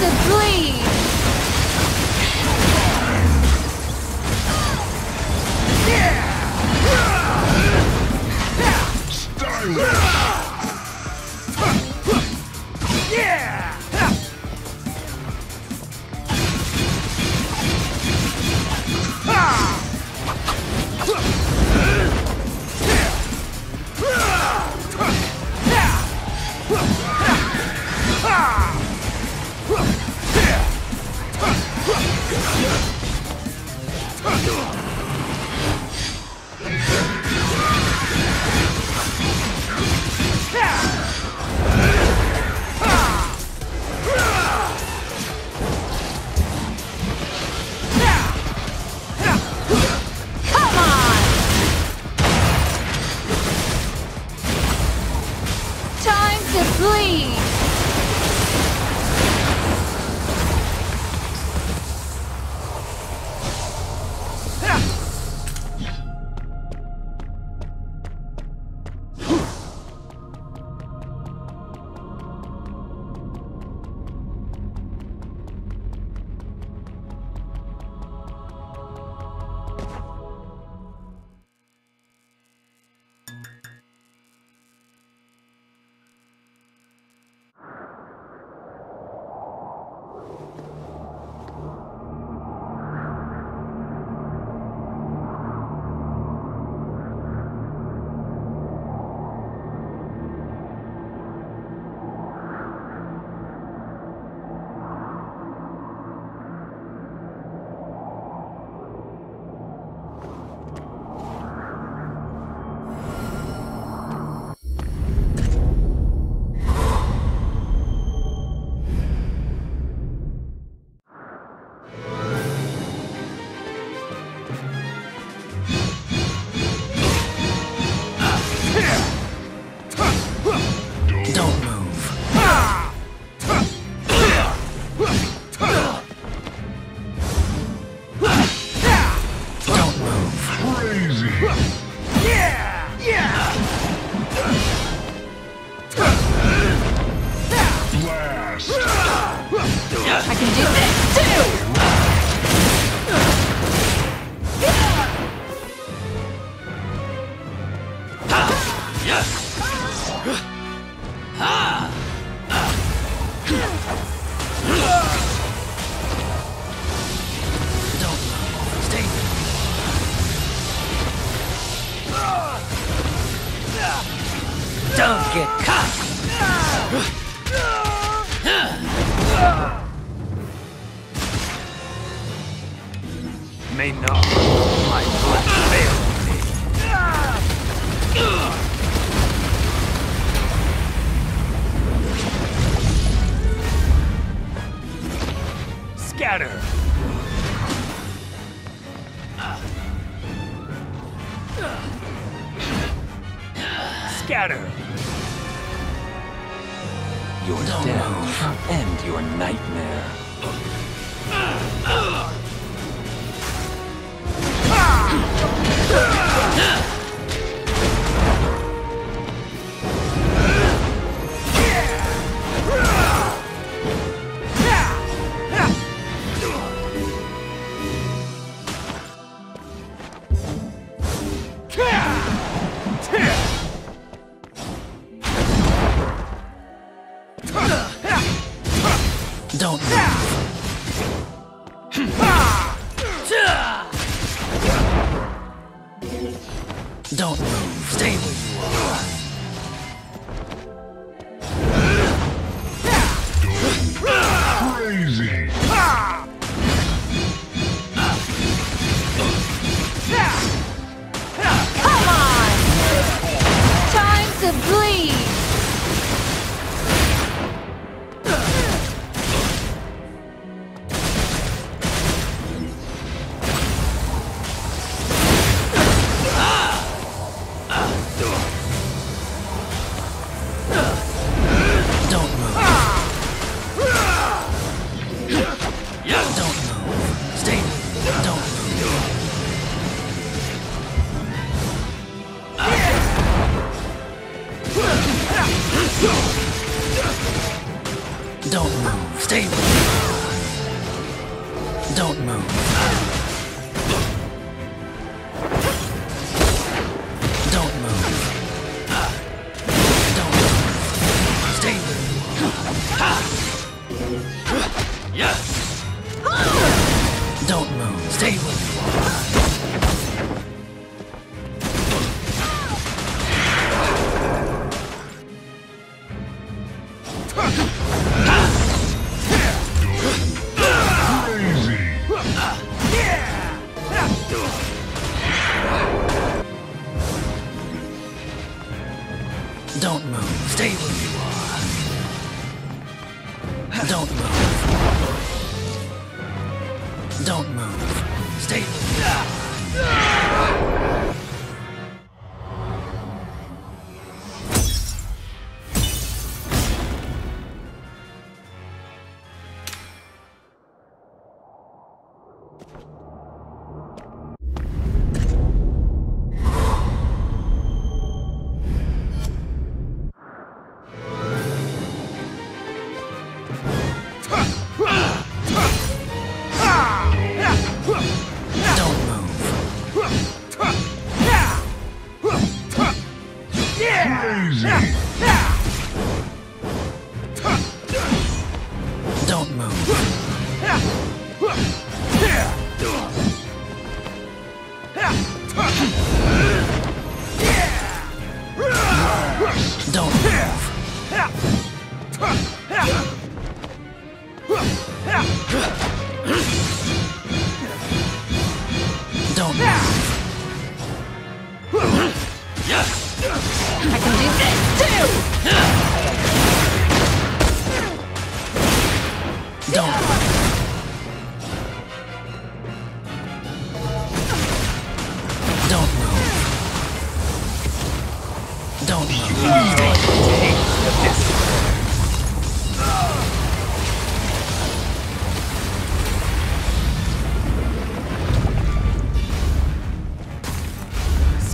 Time I can do this May not Don't move. Stay where you are. Don't move. Huh.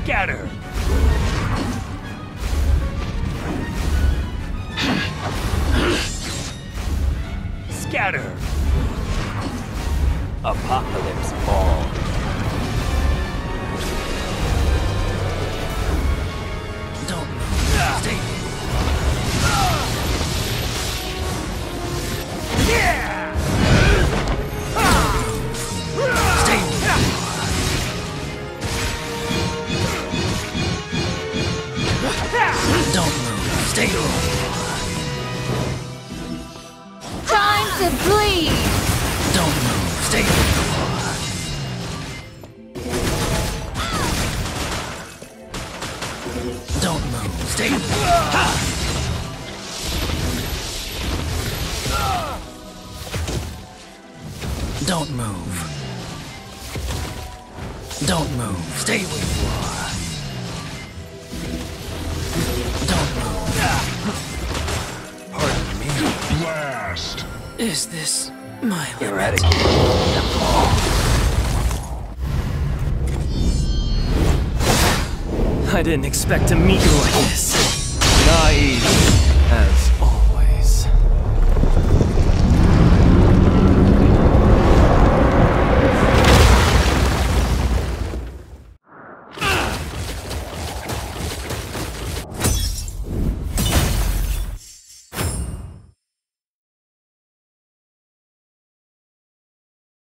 Scatter! Scatter! Apocalypse Ball. guilty! My Eradicate them. I didn't expect to meet you like this. Naive.